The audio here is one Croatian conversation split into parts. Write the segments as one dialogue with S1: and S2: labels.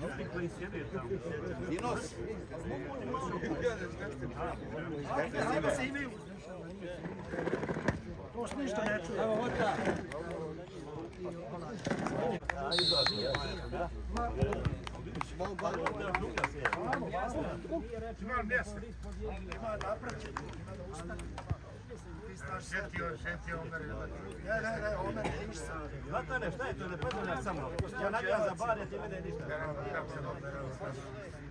S1: Ljudi tamo. Ima napraćenje, ima da ustane staž Zlatane, šta je to, ne samo. Ja nagledam za bar, ja ti ništa.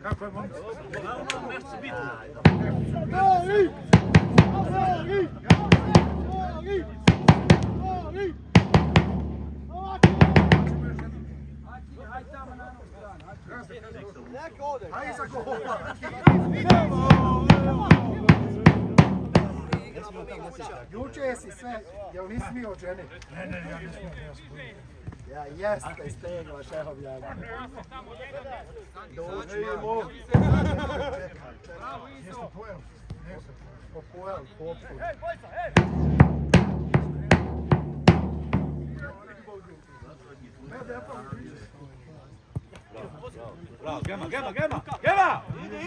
S1: Kako je momci? Hajde tamo na jednu stranu. Hajde Aj Juče jesi sve, jel nisi smio žene? Ne, ne, ja nisam smio, ja jeste, stegla šehov Dođi, Dođemo. Čekaj, čekaj. Jeste pojel? Popojel, popojel. Pa ej, bojca, ej! Bravo, Gema, Gema, Gema! Gema!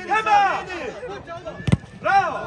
S1: Gema! Bravo!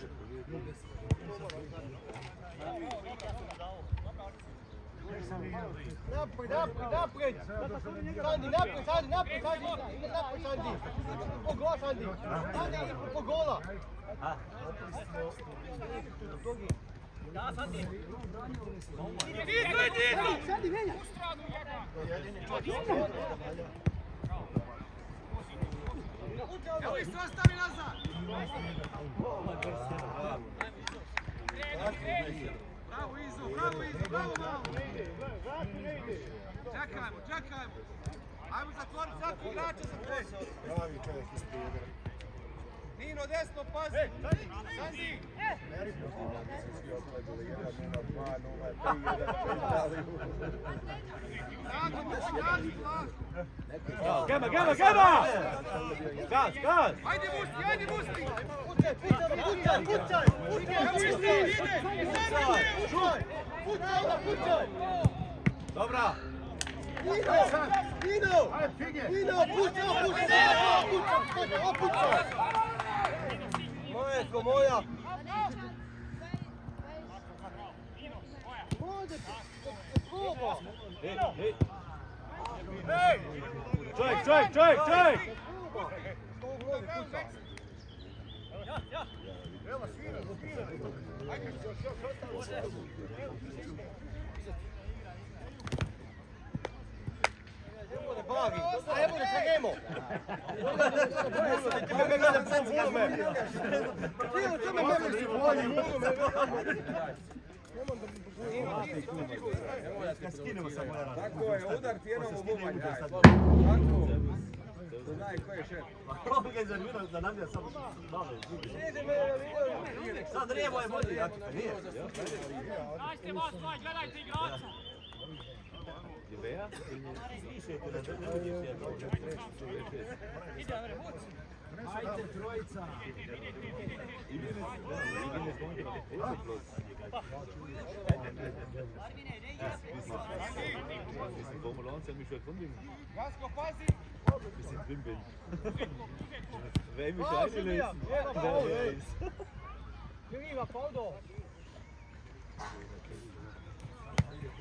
S1: Naprijed, naprijed, naprijed! Sandi, naprijed, Sandi, naprijed, Sandi! Ide naprijed, Sandi! Po gola, Sandi! Sandi, po gola! Da, Sandi! Dito, dito! Sandi, menja! Jedini čovjek! se ostavi nazad! Bravo Izo, bravo Izo, bravo malo! Čekajmo, čekajmo! Ajmo zatvoriti svaki igrača za Bravi Pravi čovjek iz Nino, desno, pazi! Sandi! Gaz, gaz! Ajde, Musti, ajde, Musti! Pucaj, pucaj, pucaj! Pucaj, pucaj! Pucaj, pucaj! Pucaj, Dobra! Nino! Nino! Nino, pucaj, pucaj! Pucaj! Mojetko moja! Čovjek, čovjek, čovjek, čovjek! Ja, ja! Evo, svira, svira! A evo da čekajmo. Ti me me. Tako je, udar ti jednom u bubanj. Da je je da samo Sad rijevo je bolje. Nije. vas gledajte igrača. wer? Ajde trojica! Mislim, Formel 1 hat mich schon erkundigen. Bisschen drin bin. Wer Ich scheiße lässt. Wer Ich Junge, was Paulo?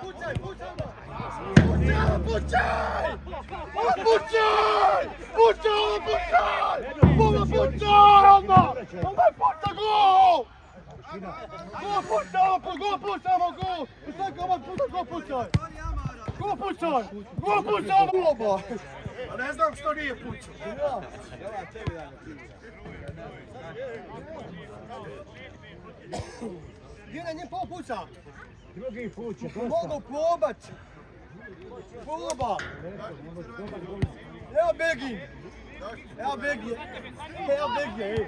S1: Pućaj, pućaj!
S2: Pućaj, pućaj!
S1: Pucaj! pućaj! Pućaj, pućaj! Ovo pucaj odmah! Ovo je pucaj gol! Go pucaj, go pucaj, go! Svaka ovo pucaj, go pucaj! Go pucaj! Go pucaj ovo! A ne znam što nije pucaj. Ja, tebi da ne pucaj. Gdje na nje pol pucaj? Drugi put će Mogu probat. Proba. Evo Begi. Evo Begi. Evo Begi.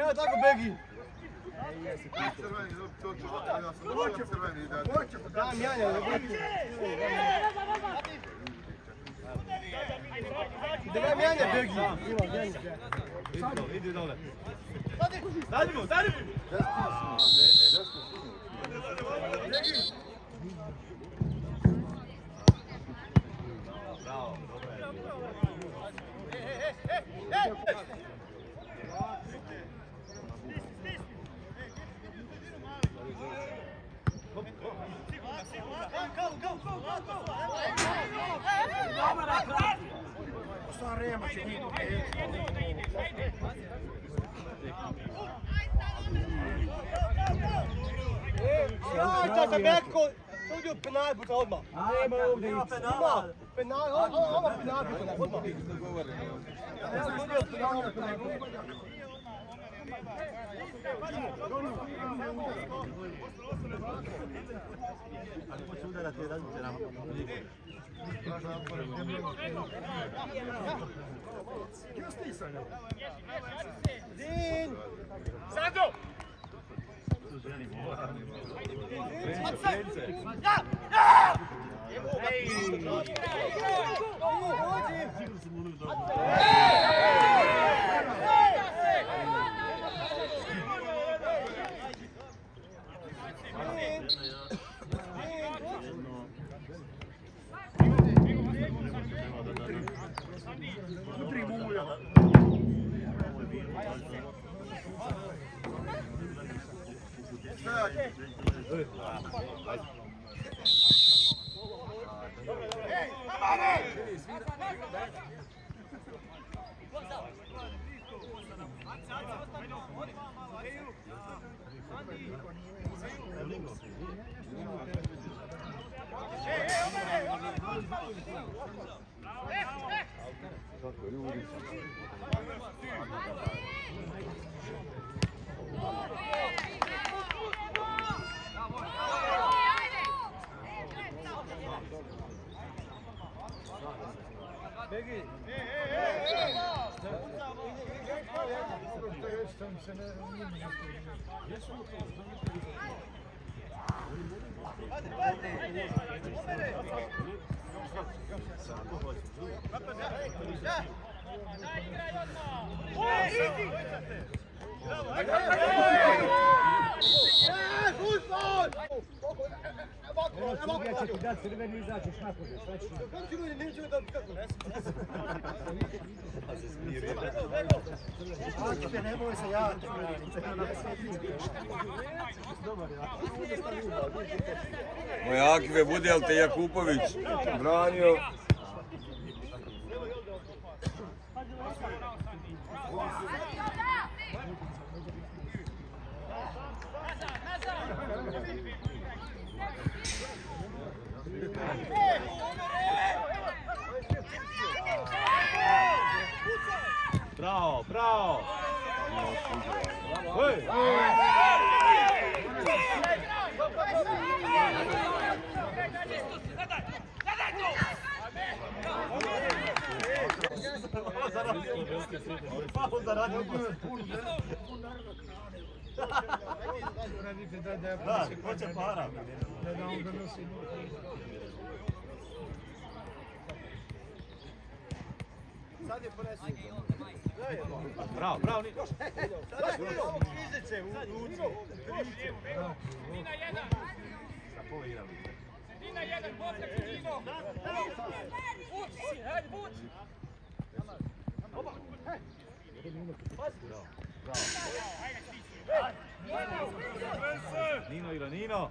S1: Evo tako Begi. Dam Janja. Dam Janja Begi. 헤드다운 나지고 나지고 Só a rema, Chiquinho. Vraća se Beko, sudio penal buta odmah. ovdje penal, penal penal, penal gdje stisanja? Zin! Let's go. Moja Akive, boj se, ja Moj bude te Jakupović branio? Central. Oi. Da, hoće para. Da, da, on ga nosi. Sad je ponesio. Bravo, bravo, Nino. Sad je ovo krizice u Luci. Ni na jedan. Zapovirali. Ni na jedan, bosak Nino. Uči, hajde, Nino, Oba, hej. Nino igra Nino!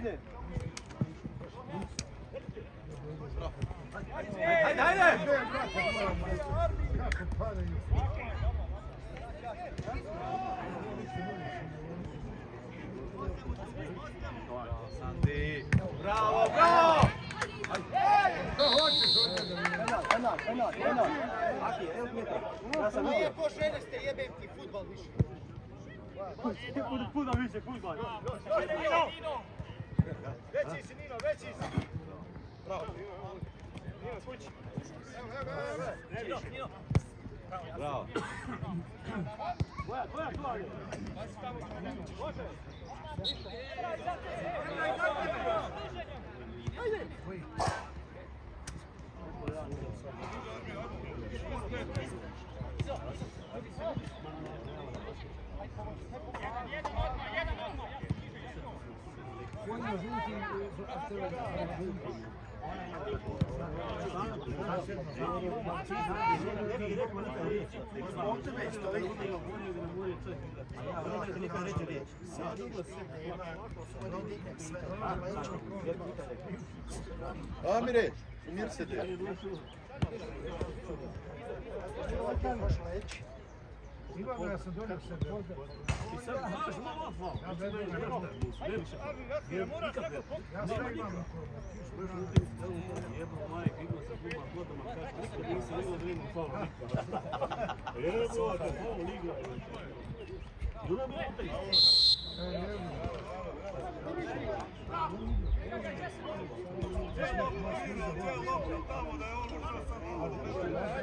S1: vide. Ajde, ajde! Kako Bravo, bravo! Da, hoćeš žene ste jebem ti futbal više. više futbal. Veći si Nino, veći si! Bravo! Nino, skući! evo, Nino! Bravo! Koja, koja tu ali? Može! Ajde! Ajde! Amire, umir se de. leći da ja sam dobio se I
S2: Ti sad znaš malo fal. Ja sam ne znam.
S1: ja sam Ja imam. u celu sa igrao da imam fal. Jebo, da Tamo da je Hvala. Hvala.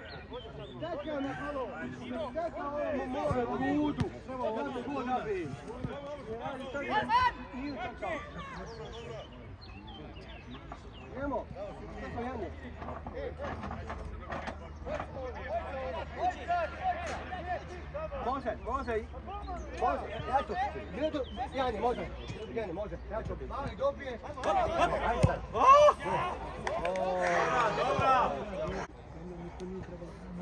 S1: Može, može, može, može, Može, može, može, ja ću, može, može, biti. može,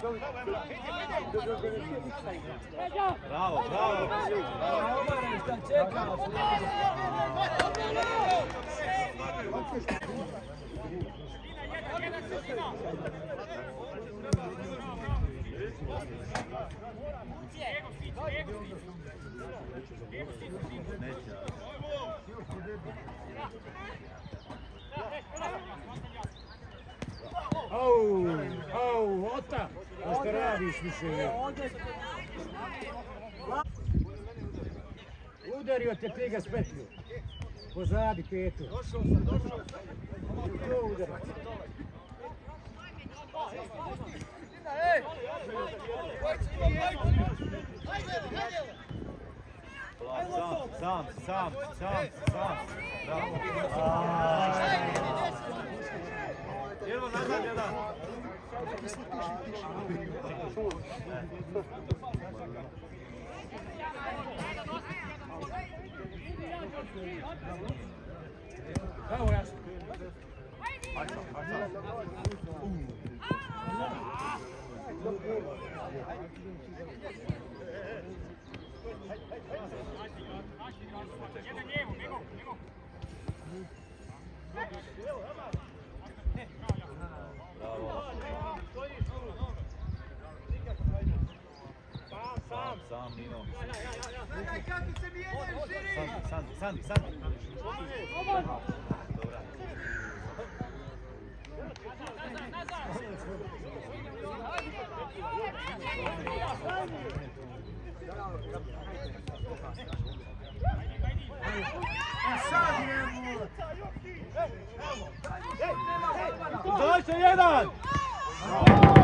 S1: Bravo, bravo. Bravo, Neće. Au, au, ota! A šta radiš više? Udario te ga s petlju. Pozadi petu. Došao sam, došao sam. To udario. Sam, sam, sam, sam, sam. Bravo. Eu nada de nada. Vai, Wesley. Vai, Wesley. Amino. Sandy, Sandy, Sandy, Sandy. Dobra. Zajdźcie jeden! Brawo!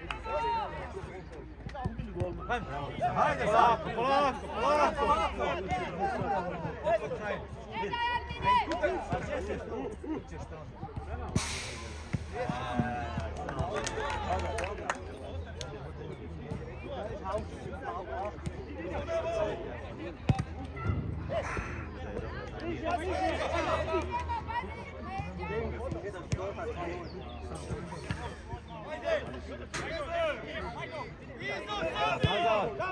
S1: Hajde, Izao,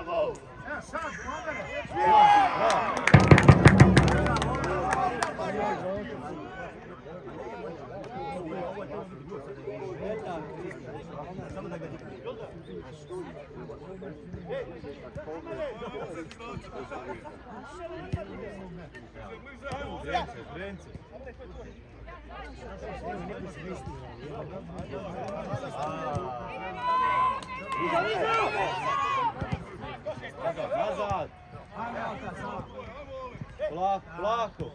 S1: izao! Nazad, nazad. Plako, plako.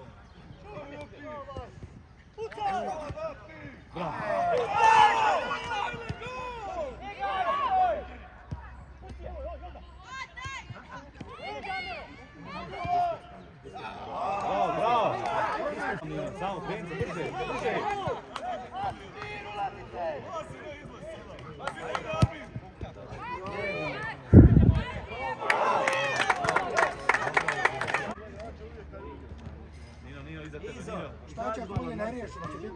S1: Bravo. Bravo, Samo penca, brže, brže. ulazite!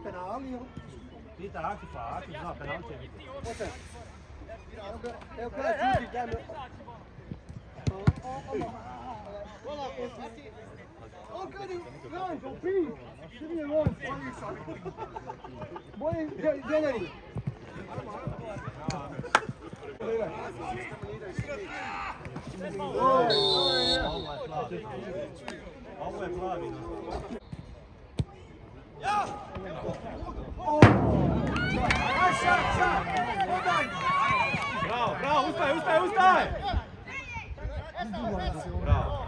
S1: e que fácil. Não, eu. quero Olha lá, penali, jel? Ti takti, pa akti, zna, penali će biti. Ote. Evo kada ću biti, daj me. Olako, svati. On kad je, gledaj, to pi. Svi je on, bolji sam. Bolji, zeleni. Ovo je plavi. Ovo je plavi. Ja! Bravo, bravo, ustaj, ustaj, ustaj! Bravo.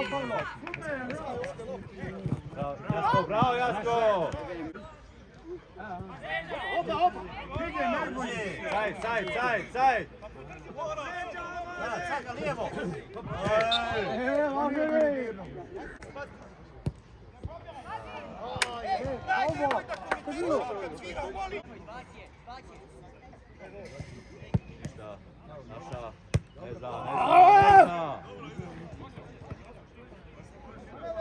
S1: Jasko, bravo Jasko! Opa, opa! Prije najbolje! lijevo! Evo, ovdje! Ništa, naša, ne zna, ne zna, ne zna!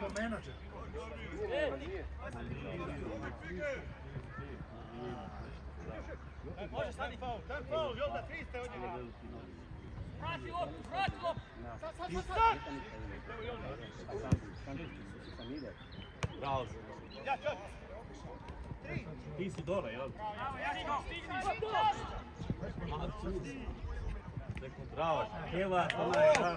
S1: Ko menadžer? Može faul, faul, ste od njega. Vrati Sad, sad, sad, Bravo. Ja, Ti si dole, jel? Bravo, ja Bravo, to je rano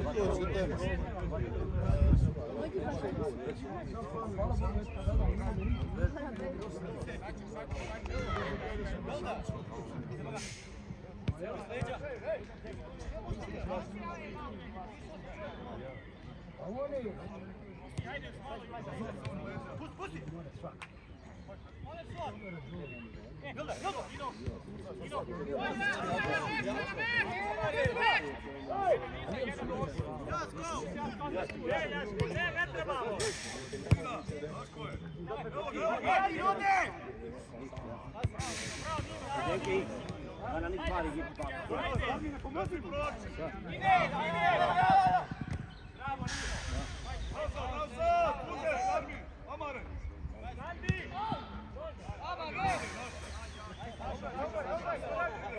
S1: baš to tema. Pusti, pusti! One slot! Vai, vai, vai, vai, vai, vai, vai, Bravo, Bravo! vai, Bravo!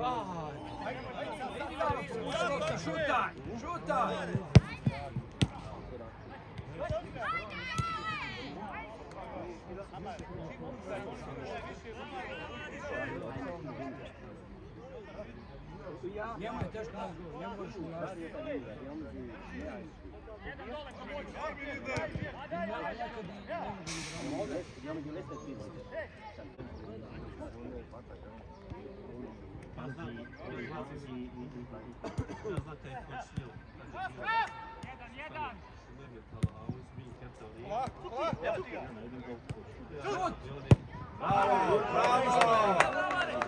S1: Ah! Njemu je teško nas govor, njemu je Pa Ja znate Jedan, jedan! Šut! Bravo, bravo!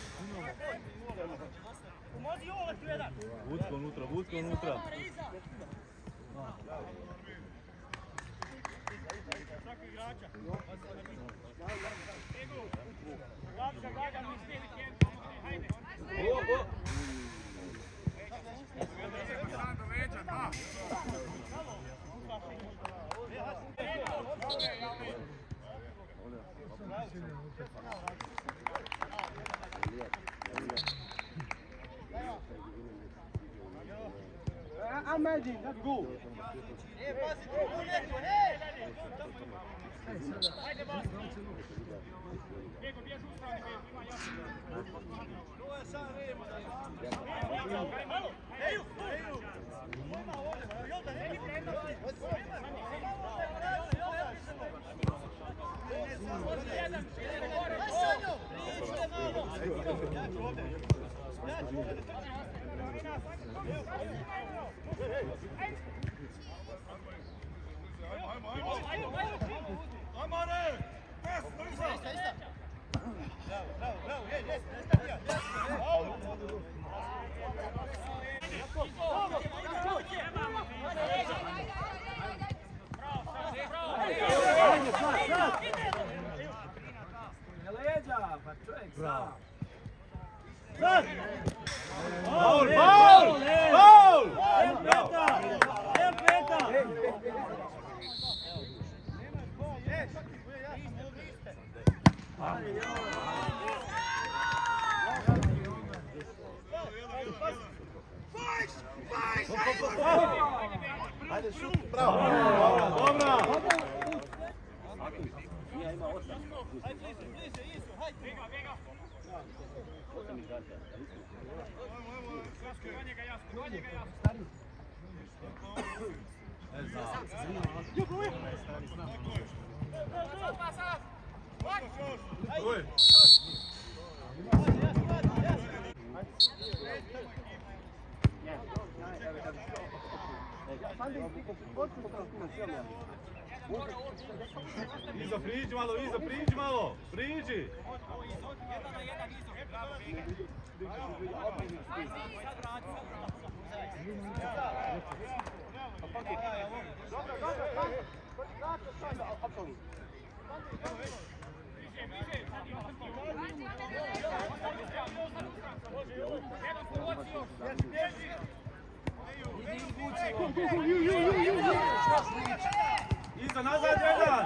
S1: Pomozi Jole tu jedan. Vucko unutra, Vucko unutra. Svaki igrača. Ego, A Ahmadi, let's go. Thank you. Hey! Ovo izvod, jedan na jedan izvod. Bravo, Dobro, dobro, dobro. Apsolutno. Evo, već. Miže, miže. Sad ustran, sad ustran. Može, jedan povocio. Jesi, bježi. Iza nazad jedan!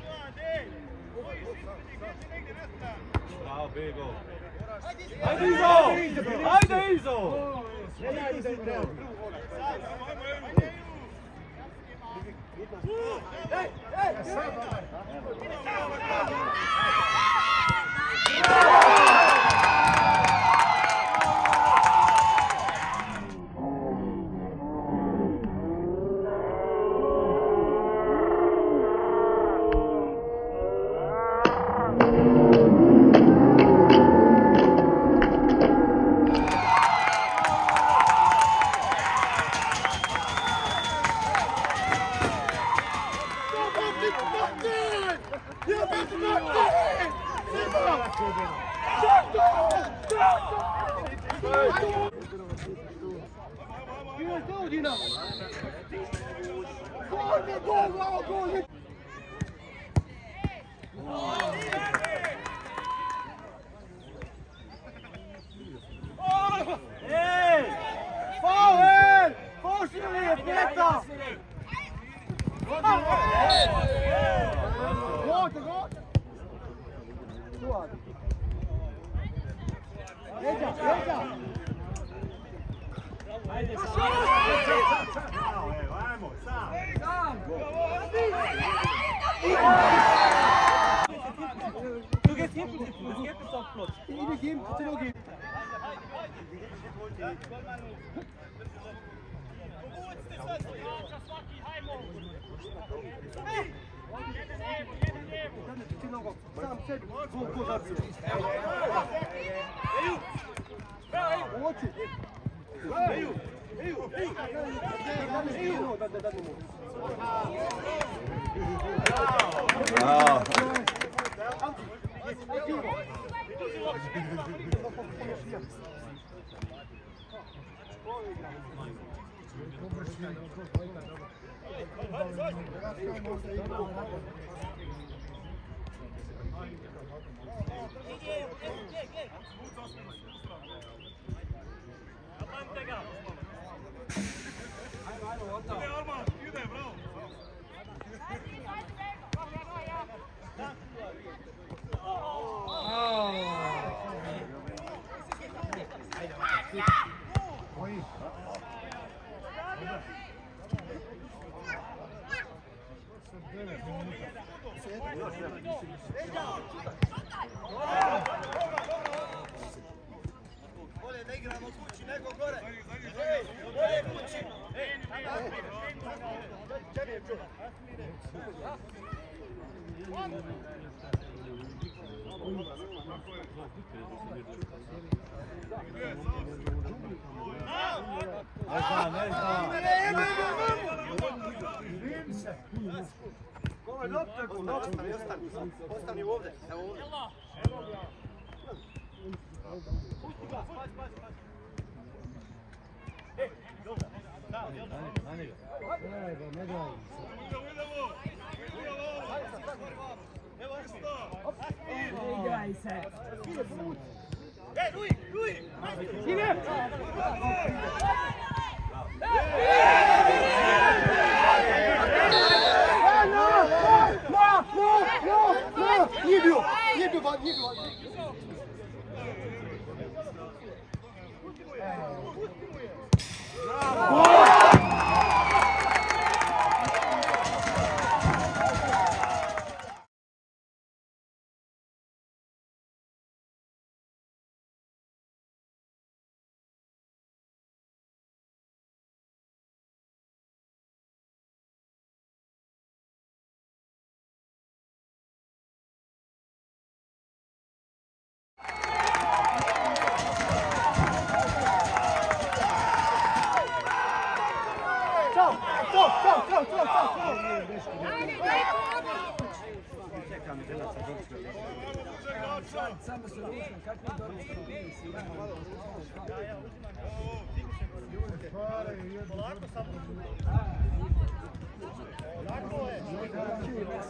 S1: Bravo, Bego. Ajde Izo! Ajde Izo! Ej, ej! Ej! Thank you. Браво! Thank you. ostani evo ovdje. Не бил, не бил, не бил. Vamos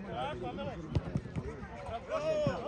S1: vamos lá, Pamela, Vamos Bravo!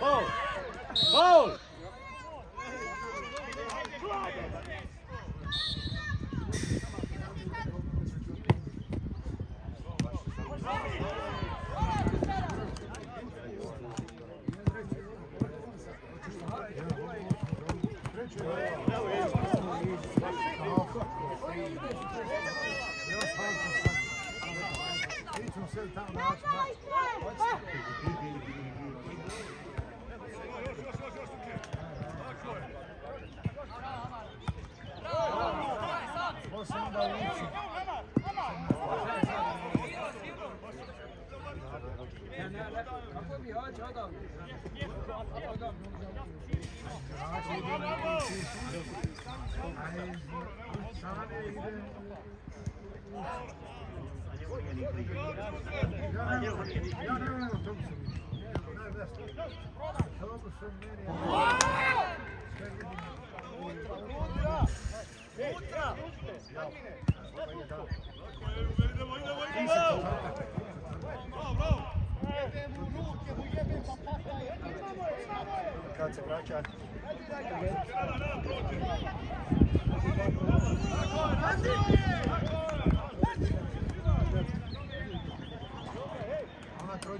S1: Go!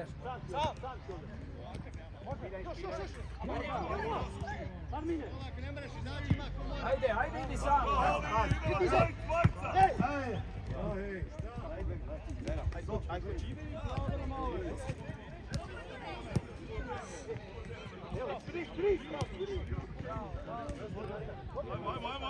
S1: Sam! Sam, sam, Ajde, ajde, idi sam. ajde! Ajde, ajde, ajde! ajde ajde, ajde, ajde,